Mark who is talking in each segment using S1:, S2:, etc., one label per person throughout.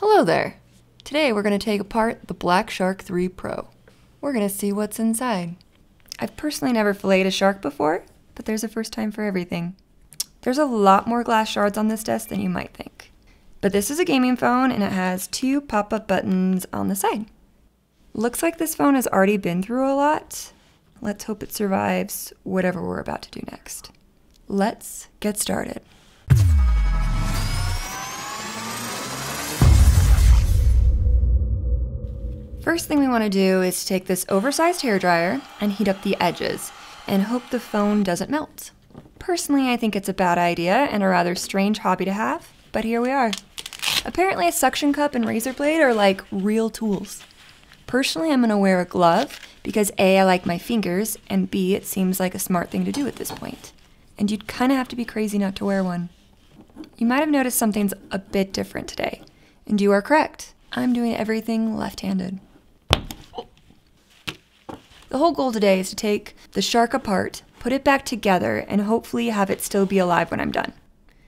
S1: Hello there. Today we're going to take apart the Black Shark 3 Pro. We're going to see what's inside. I've personally never filleted a shark before, but there's a first time for everything. There's a lot more glass shards on this desk than you might think. But this is a gaming phone and it has two pop up buttons on the side. Looks like this phone has already been through a lot. Let's hope it survives whatever we're about to do next. Let's get started. First thing we want to do is take this oversized hair dryer and heat up the edges and hope the phone doesn't melt. Personally, I think it's a bad idea and a rather strange hobby to have, but here we are. Apparently, a suction cup and razor blade are like real tools. Personally, I'm going to wear a glove because A, I like my fingers, and B, it seems like a smart thing to do at this point. And you'd kind of have to be crazy not to wear one. You might have noticed something's a bit different today, and you are correct. I'm doing everything left handed. The whole goal today is to take the shark apart, put it back together, and hopefully have it still be alive when I'm done.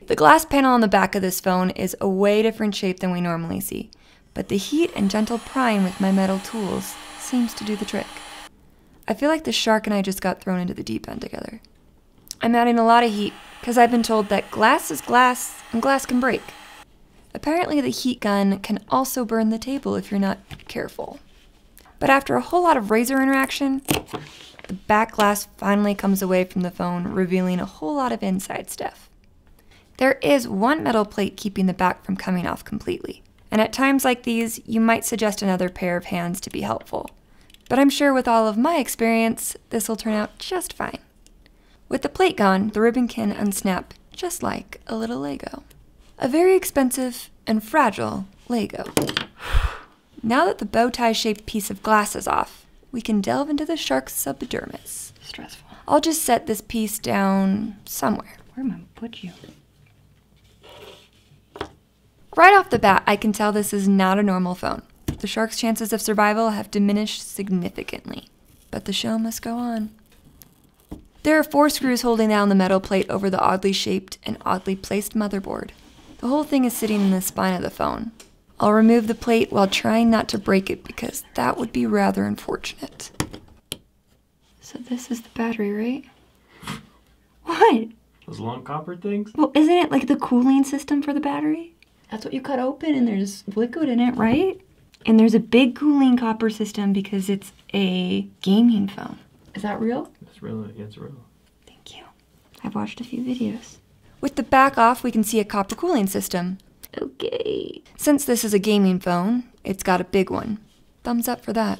S1: The glass panel on the back of this phone is a way different shape than we normally see, but the heat and gentle prying with my metal tools seems to do the trick. I feel like the shark and I just got thrown into the deep end together. I'm adding a lot of heat because I've been told that glass is glass and glass can break. Apparently, the heat gun can also burn the table if you're not careful. But after a whole lot of razor interaction, the back glass finally comes away from the phone, revealing a whole lot of inside stuff. There is one metal plate keeping the back from coming off completely, and at times like these, you might suggest another pair of hands to be helpful. But I'm sure with all of my experience, this will turn out just fine. With the plate gone, the ribbon can unsnap just like a little Lego. A very expensive and fragile Lego. Now that the bow tie shaped piece of glass is off, we can delve into the shark's subdermis.
S2: Stressful.
S1: I'll just set this piece down somewhere.
S2: Where am I put you?
S1: Right off the bat, I can tell this is not a normal phone. The shark's chances of survival have diminished significantly, but the show must go on. There are four screws holding down the metal plate over the oddly shaped and oddly placed motherboard. The whole thing is sitting in the spine of the phone. I'll remove the plate while trying not to break it because that would be rather unfortunate. So this is the battery, right? What?
S3: Those long copper things?
S1: Well, isn't it like the cooling system for the battery? That's what you cut open and there's liquid in it, right? And there's a big cooling copper system because it's a gaming phone. Is that real?
S3: It's real. It's real.
S1: Thank you. I've watched a few videos. With the back off, we can see a copper cooling system. Okay. Since this is a gaming phone, it's got a big one. Thumbs up for that.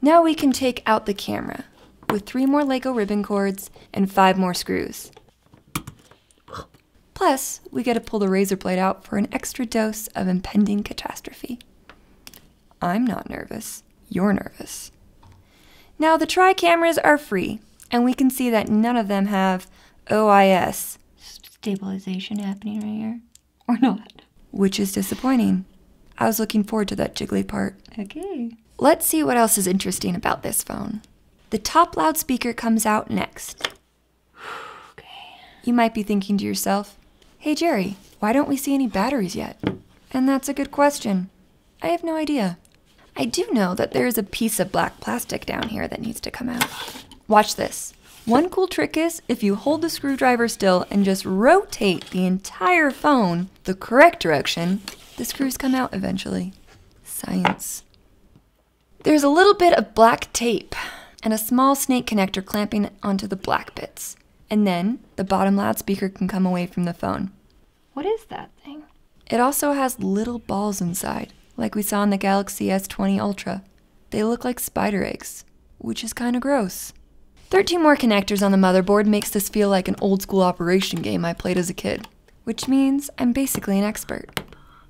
S1: Now we can take out the camera with three more Lego ribbon cords and five more screws. Plus, we get to pull the razor blade out for an extra dose of impending catastrophe. I'm not nervous. You're nervous. Now, the tri cameras are free, and we can see that none of them have OIS, stabilization happening right here, or not, which is disappointing. I was looking forward to that jiggly part.
S2: Okay.
S1: Let's see what else is interesting about this phone. The top loudspeaker comes out next. Okay. You might be thinking to yourself, hey Jerry, why don't we see any batteries yet? And that's a good question. I have no idea. I do know that there is a piece of black plastic down here that needs to come out. Watch this. One cool trick is if you hold the screwdriver still and just rotate the entire phone the correct direction, the screws come out eventually. Science. There's a little bit of black tape and a small snake connector clamping onto the black bits. And then the bottom loudspeaker can come away from the phone.
S2: What is that thing?
S1: It also has little balls inside, like we saw in the Galaxy S20 Ultra. They look like spider eggs, which is kind of gross. 13 more connectors on the motherboard makes this feel like an old school operation game I played as a kid, which means I'm basically an expert.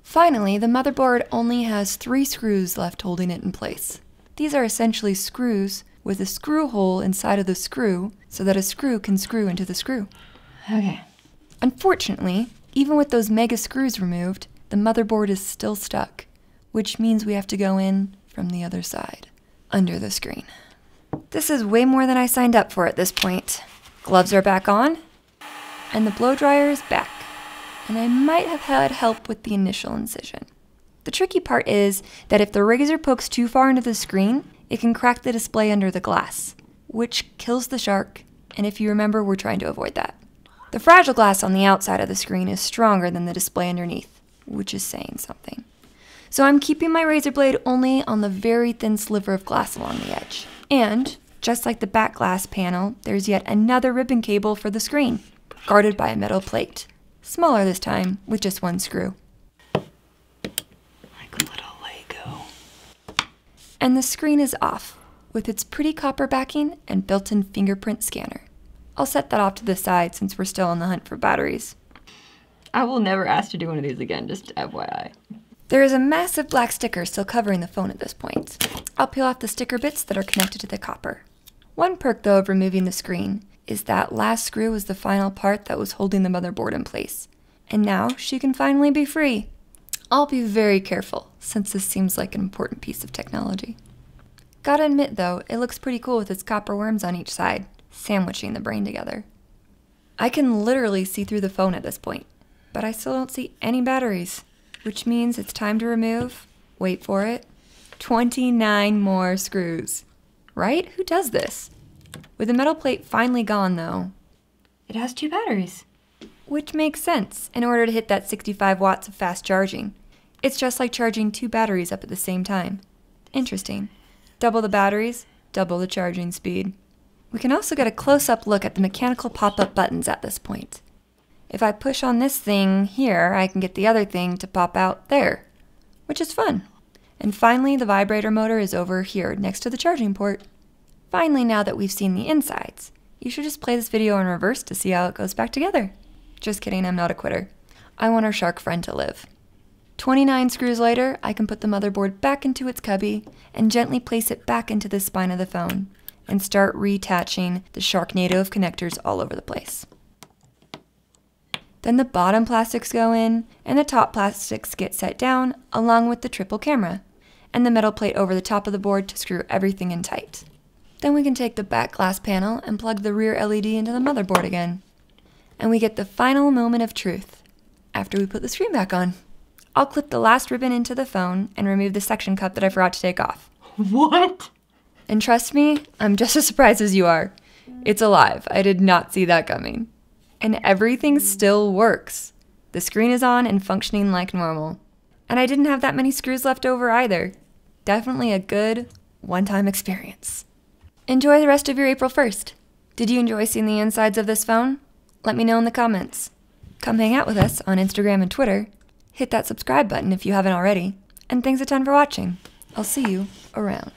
S1: Finally, the motherboard only has three screws left holding it in place. These are essentially screws with a screw hole inside of the screw so that a screw can screw into the screw.
S2: Okay.
S1: Unfortunately, even with those mega screws removed, the motherboard is still stuck, which means we have to go in from the other side, under the screen. This is way more than I signed up for at this point. Gloves are back on, and the blow dryer is back, and I might have had help with the initial incision. The tricky part is that if the razor pokes too far into the screen, it can crack the display under the glass, which kills the shark, and if you remember, we're trying to avoid that. The fragile glass on the outside of the screen is stronger than the display underneath, which is saying something. So I'm keeping my razor blade only on the very thin sliver of glass along the edge. And, just like the back glass panel, there's yet another ribbon cable for the screen, guarded by a metal plate. Smaller this time, with just one screw.
S2: Like a little Lego.
S1: And the screen is off, with its pretty copper backing and built-in fingerprint scanner. I'll set that off to the side since we're still on the hunt for batteries.
S2: I will never ask to do one of these again, just FYI.
S1: There is a massive black sticker still covering the phone at this point. I'll peel off the sticker bits that are connected to the copper. One perk, though, of removing the screen is that last screw was the final part that was holding the motherboard in place. And now she can finally be free. I'll be very careful, since this seems like an important piece of technology. Gotta admit, though, it looks pretty cool with its copper worms on each side, sandwiching the brain together. I can literally see through the phone at this point, but I still don't see any batteries, which means it's time to remove, wait for it, 29 more screws. Right? Who does this? With the metal plate finally gone, though,
S2: It has two batteries.
S1: which makes sense in order to hit that 65 watts of fast charging. It's just like charging two batteries up at the same time. Interesting. Double the batteries, double the charging speed. We can also get a close up look at the mechanical pop up buttons at this point. If I push on this thing here, I can get the other thing to pop out there, which is fun. And finally, the vibrator motor is over here next to the charging port. Finally, now that we've seen the insides, you should just play this video in reverse to see how it goes back together. Just kidding, I'm not a quitter. I want our shark friend to live. 29 screws later, I can put the motherboard back into its cubby and gently place it back into the spine of the phone and start reattaching the Sharknado of connectors all over the place. Then the bottom plastics go in and the top plastics get set down along with the triple camera and the metal plate over the top of the board to screw everything in tight. Then we can take the back glass panel and plug the rear LED into the motherboard again. And we get the final moment of truth after we put the screen back on. I'll clip the last ribbon into the phone and remove the suction cup that I forgot to take off.
S2: What?
S1: And trust me, I'm just as surprised as you are. It's alive. I did not see that coming. And everything still works. The screen is on and functioning like normal. And I didn't have that many screws left over either. Definitely a good one time experience. Enjoy the rest of your April 1st. Did you enjoy seeing the insides of this phone? Let me know in the comments. Come hang out with us on Instagram and Twitter. Hit that subscribe button if you haven't already. And thanks a ton for watching. I'll see you around.